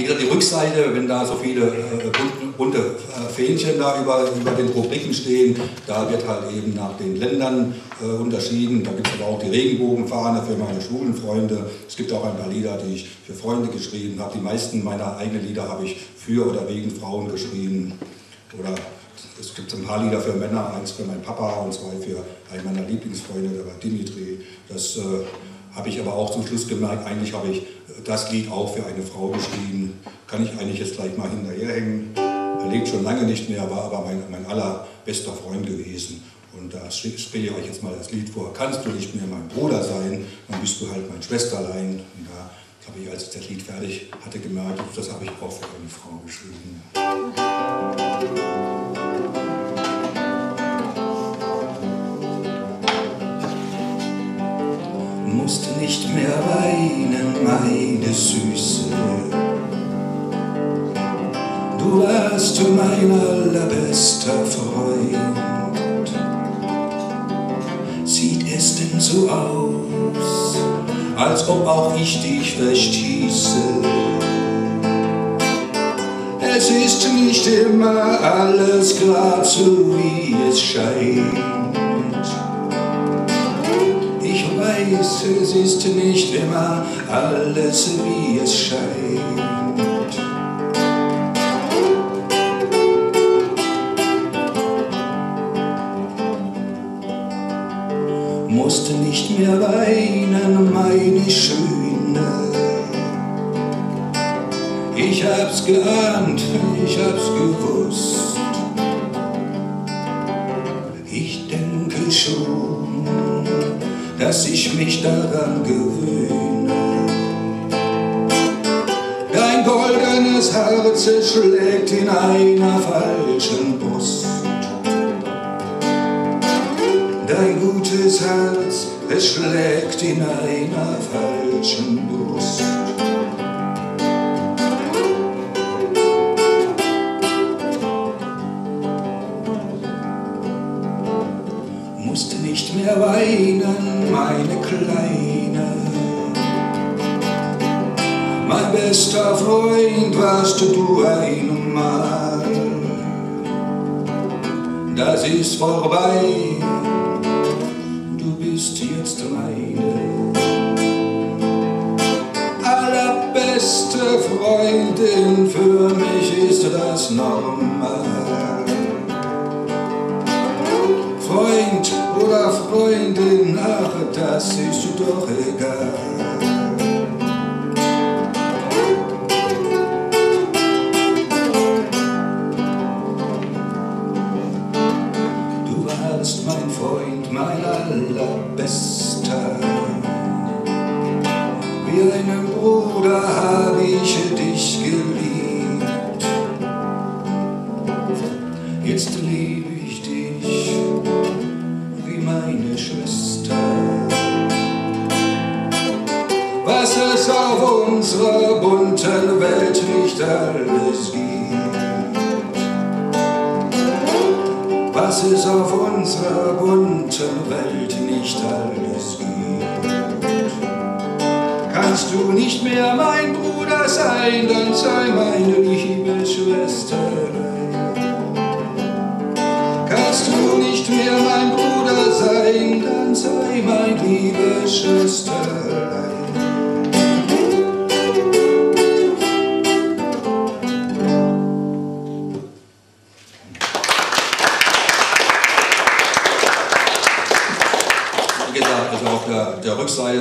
wie gesagt, die Rückseite, wenn da so viele äh, bunte äh, Fähnchen da über, über den Rubriken stehen, da wird halt eben nach den Ländern äh, unterschieden. Da gibt es aber auch die Regenbogenfahne für meine schwulen Freunde. Es gibt auch ein paar Lieder, die ich für Freunde geschrieben habe. Die meisten meiner eigenen Lieder habe ich für oder wegen Frauen geschrieben. Oder es gibt ein paar Lieder für Männer, eins für meinen Papa und zwei für einen meiner Lieblingsfreunde, der war Dimitri. Das äh, habe ich aber auch zum Schluss gemerkt, eigentlich habe ich das Lied auch für eine Frau geschrieben. Kann ich eigentlich jetzt gleich mal hinterherhängen. Er lebt schon lange nicht mehr, war aber mein, mein allerbester Freund gewesen. Und da spiele ich euch jetzt mal das Lied vor. Kannst du nicht mehr mein Bruder sein, dann bist du halt mein Schwesterlein. Und da habe ich, als ich das Lied fertig hatte, gemerkt, das habe ich auch für eine Frau geschrieben. Musst nicht mehr weinen, meine Süße. Du warst mein allerbester Freund. Sieht es denn so aus, als ob auch ich dich verstieße? Es ist nicht immer alles grad so, wie es scheint. Weiß, es ist nicht immer alles, wie es scheint. Musste nicht mehr weinen, meine Schöne. Ich hab's geahnt, ich hab's gewusst. Dass ich mich daran gewöhne. Dein goldenes Herz, schlägt in einer falschen Brust. Dein gutes Herz, es schlägt in einer falschen Brust. Nicht mehr weinen, meine Kleine. Mein bester Freund warst du einmal. Das ist vorbei, du bist jetzt meine. Allerbeste Freundin, für mich ist das normal. Freund Freundin, ach, das ist doch egal. Du warst mein Freund, mein allerbester. Wie einen Bruder habe ich dich geliebt. Jetzt liebe meine Schwester. Was es auf unserer bunten Welt nicht alles gibt. Was es auf unserer bunten Welt nicht alles gibt. Kannst du nicht mehr mein Bruder sein, dann sei meine liebe sei mein liebe Schwesterlein. Wie gesagt, also auf der, der Rückseite